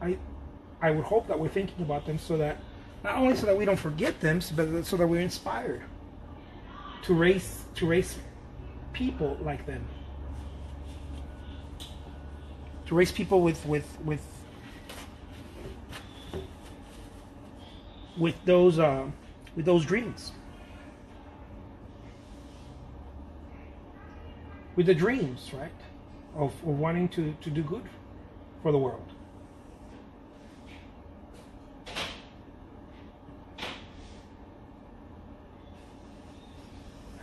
I, I would hope that we're thinking about them so that not only so that we don't forget them, but so that we're inspired to raise to raise people like them. To raise people with with with with those uh, with those dreams. With the dreams, right? Of, of wanting to, to do good for the world.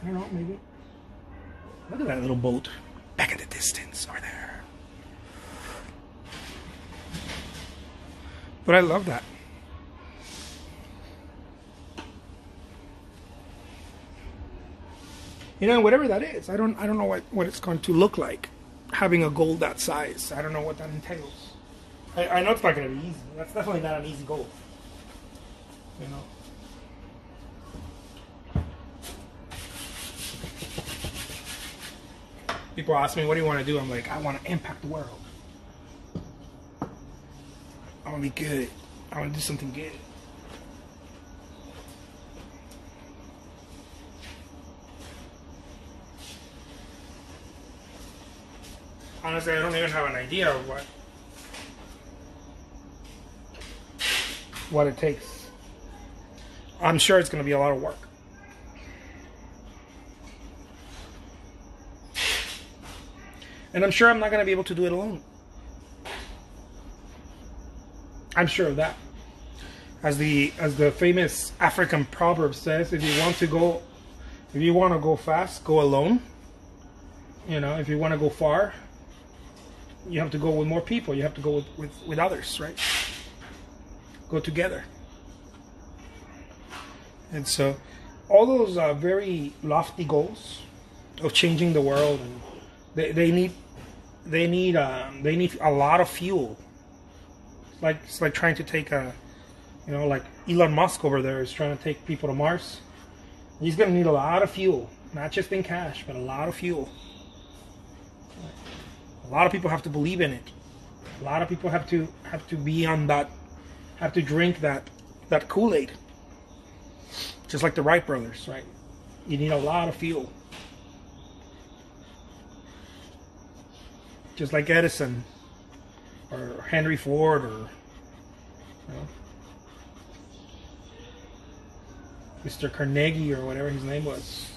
Don't know, maybe. Look at that little boat back in the distance over there. But I love that. You know, whatever that is, I don't I don't know what, what it's going to look like having a goal that size. I don't know what that entails. I, I know it's not gonna be easy. That's definitely not an easy goal. You know. People ask me, what do you want to do? I'm like, I want to impact the world. I want to be good. I want to do something good. Honestly, I don't even have an idea of what what it takes. I'm sure it's going to be a lot of work. And I'm sure I'm not going to be able to do it alone. I'm sure of that. As the as the famous African proverb says, if you want to go if you want to go fast, go alone. You know, if you want to go far, you have to go with more people. You have to go with, with, with others, right? Go together. And so, all those uh, very lofty goals of changing the world, and they, they need they need um, they need a lot of fuel. It's like it's like trying to take a, you know, like Elon Musk over there is trying to take people to Mars. He's going to need a lot of fuel, not just in cash, but a lot of fuel. A lot of people have to believe in it. A lot of people have to have to be on that, have to drink that that Kool Aid. Just like the Wright brothers, right? You need a lot of fuel. Just like Edison, or Henry Ford, or you know, Mr. Carnegie, or whatever his name was,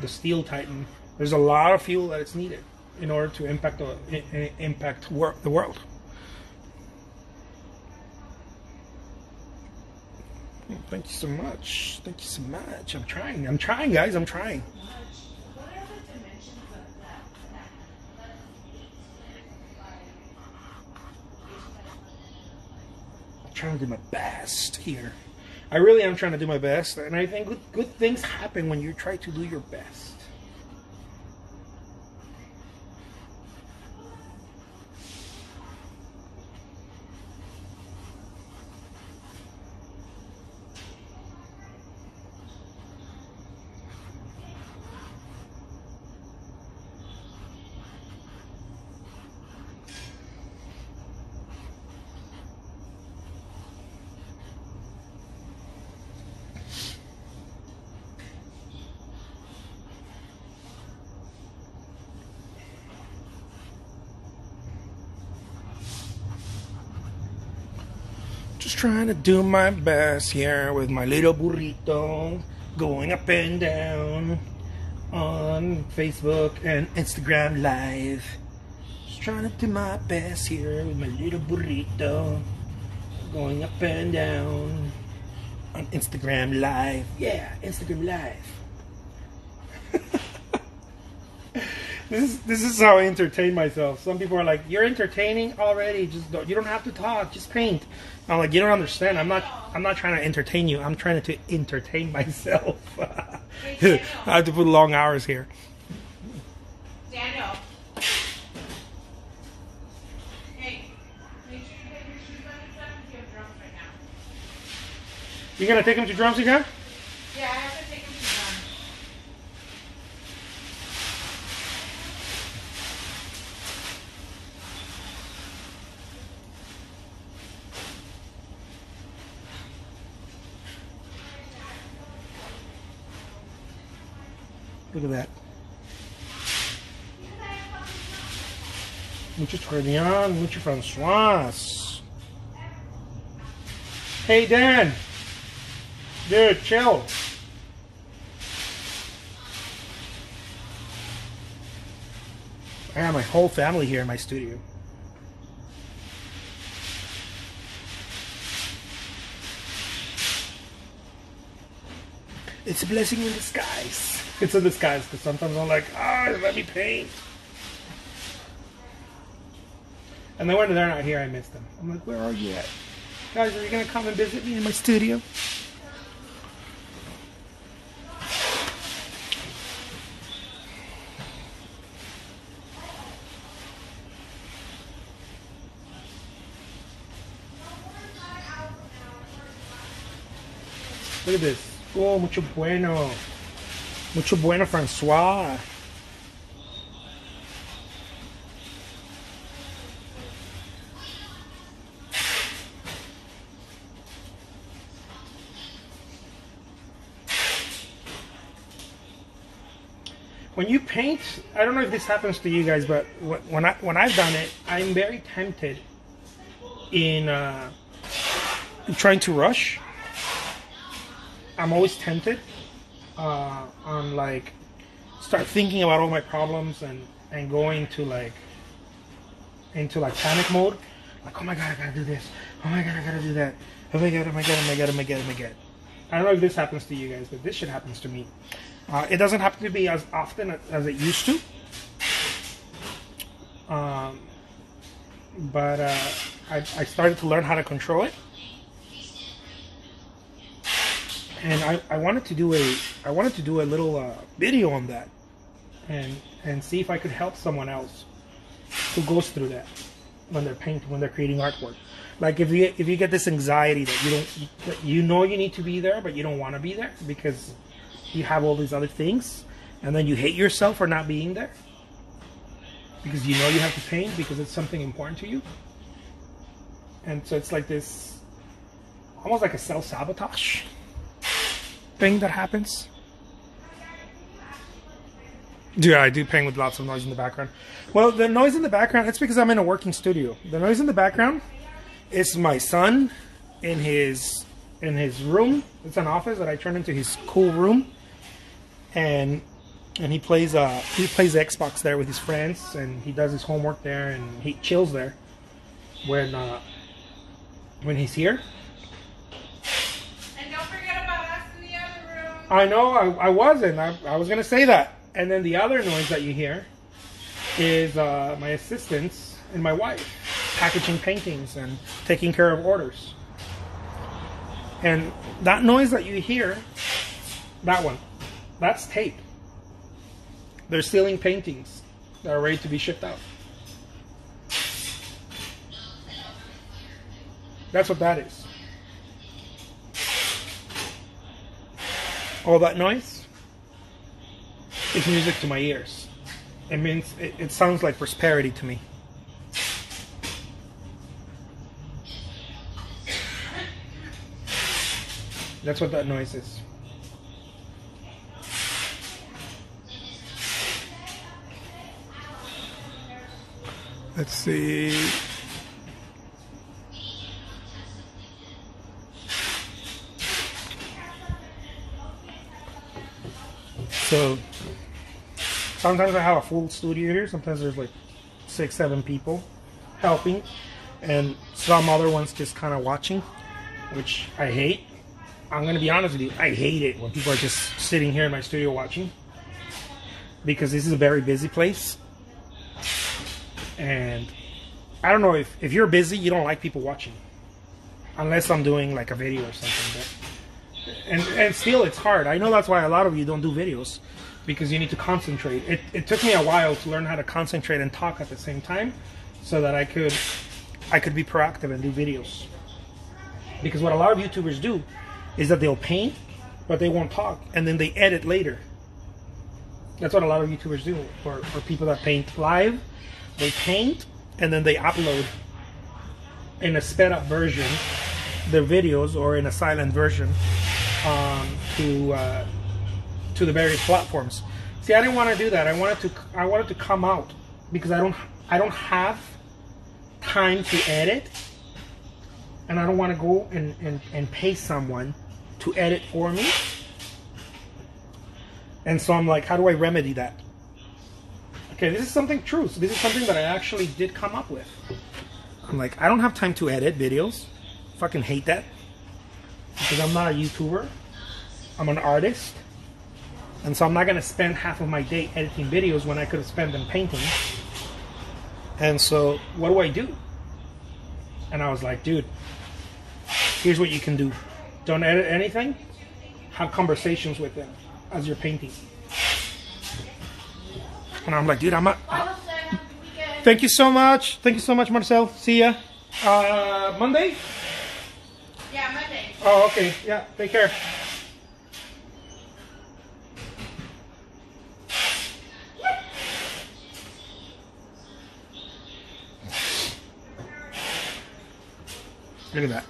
the Steel Titan. There's a lot of fuel that is needed in order to impact the impact the world. Thank you so much. Thank you so much. I'm trying. I'm trying, guys. I'm trying. Trying to do my best here. I really am trying to do my best, and I think good, good things happen when you try to do your best. Just trying to do my best here with my little burrito going up and down on Facebook and Instagram Live. Just trying to do my best here with my little burrito going up and down on Instagram Live. Yeah, Instagram Live. This is this is how I entertain myself. Some people are like, "You're entertaining already. Just don't, you don't have to talk. Just paint." I'm like, you don't understand. I'm not. I'm not trying to entertain you. I'm trying to entertain myself. I have to put long hours here. Daniel. Hey, make sure you get your shoes on if you have drums right now. You gonna take him to drums again? Yeah, I have to take him to drums. Look at that. Mucho Torreon, mucho Francois. Hey Dan. Dude, chill. I have my whole family here in my studio. It's a blessing in disguise. It's a disguise because sometimes I'm like, ah, let me paint. And then when they're not here, I miss them. I'm like, where are you at? Guys, are you going to come and visit me in my studio? Look at this. Oh, mucho bueno. Mucho bueno, Francois. When you paint, I don't know if this happens to you guys, but when I when I've done it, I'm very tempted in uh, trying to rush I'm always tempted uh, on like start thinking about all my problems and and going to like into like panic mode. Like, oh my god, I gotta do this. Oh my god, I gotta do that. Oh my god, oh my god, oh my god, oh my god, oh my god. I don't know if this happens to you guys, but this shit happens to me. Uh, it doesn't happen to be as often as it used to. Um, but uh, I, I started to learn how to control it. And I, I wanted to do a I wanted to do a little uh, video on that, and and see if I could help someone else who goes through that when they're painting when they're creating artwork. Like if you if you get this anxiety that you don't that you know you need to be there but you don't want to be there because you have all these other things, and then you hate yourself for not being there because you know you have to paint because it's something important to you, and so it's like this almost like a self sabotage thing that happens? Yeah, I do ping with lots of noise in the background. Well, the noise in the background, it's because I'm in a working studio. The noise in the background is my son in his in his room. It's an office that I turned into his cool room. And and he plays uh he plays Xbox there with his friends and he does his homework there and he chills there when uh when he's here. I know I, I wasn't. I, I was going to say that. And then the other noise that you hear is uh, my assistants and my wife packaging paintings and taking care of orders. And that noise that you hear, that one, that's tape. They're stealing paintings that are ready to be shipped out. That's what that is. All that noise is music to my ears. It means it, it sounds like prosperity to me. That's what that noise is. Let's see. So sometimes I have a full studio here. Sometimes there's like six, seven people helping, and some other ones just kind of watching, which I hate. I'm gonna be honest with you. I hate it when people are just sitting here in my studio watching because this is a very busy place, and I don't know if if you're busy, you don't like people watching, unless I'm doing like a video or something. But and and still it's hard. I know that's why a lot of you don't do videos because you need to concentrate. It it took me a while to learn how to concentrate and talk at the same time so that I could I could be proactive and do videos. Because what a lot of YouTubers do is that they'll paint but they won't talk and then they edit later. That's what a lot of YouTubers do. For for people that paint live, they paint and then they upload in a sped up version their videos or in a silent version um, to uh, to the various platforms. See, I didn't want to do that. I wanted to I wanted to come out because I don't I don't have time to edit, and I don't want to go and, and, and pay someone to edit for me. And so I'm like, how do I remedy that? Okay, this is something true. So this is something that I actually did come up with. I'm like, I don't have time to edit videos. Fucking hate that. Because I'm not a YouTuber. I'm an artist. And so I'm not gonna spend half of my day editing videos when I could have spent them painting. And so what do I do? And I was like, dude, here's what you can do. Don't edit anything. Have conversations with them as you're painting. And I'm like, dude, I'm a, Bye, Jose. Have a good weekend. Thank you so much. Thank you so much, Marcel. See ya. Uh, Monday? Oh, okay. Yeah, take care. Look at that.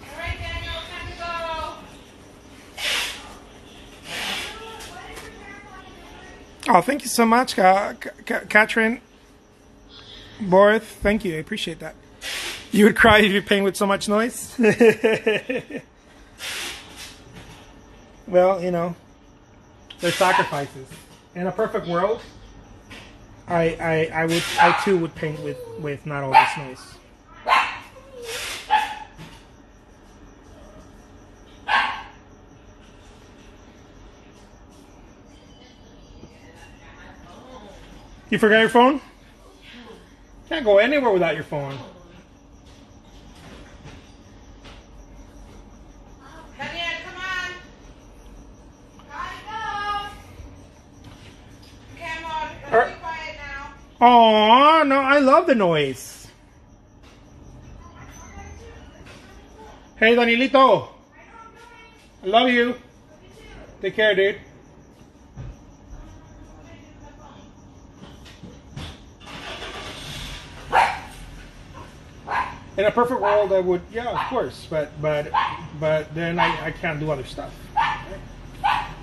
Oh, thank you so much, Ka- Ka- Katrin Borth. Thank you. I appreciate that. You would cry if you're paying with so much noise. well, you know, there's sacrifices. In a perfect world, I, I, I would, I too would paint with, with not all this noise. You forgot your phone? Can't go anywhere without your phone. Daniel, come on. Gotta go. Okay, Maud, Er- let's be quiet now. Oh no, I love the noise. Hey, Danielito. I love you. Take care, dude. In a perfect world, I would, yeah, of course, but but but then I, I can't do other stuff,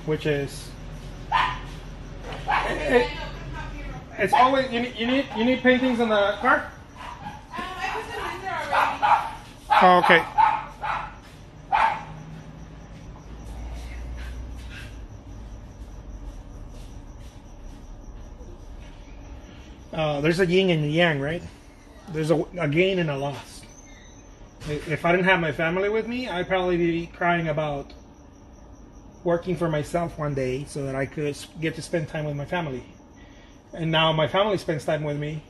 which is. It, Daniel, come up here real quick. It's always you need you need you need paintings in the car. I put them in there already. Oh, okay. Uh, there's a yin and a yang, right? There's a, a gain and a loss. If I didn't have my family with me, I'd probably be crying about working for myself one day so that I could get to spend time with my family. And now my family spends time with me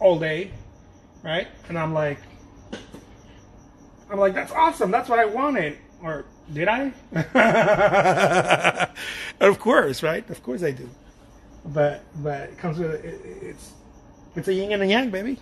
all day, right? And I'm like, I'm like, that's awesome. That's what I wanted. Or did I? of course, right? Of course I do. But but it comes with it, it's it's a yin and a yang, baby.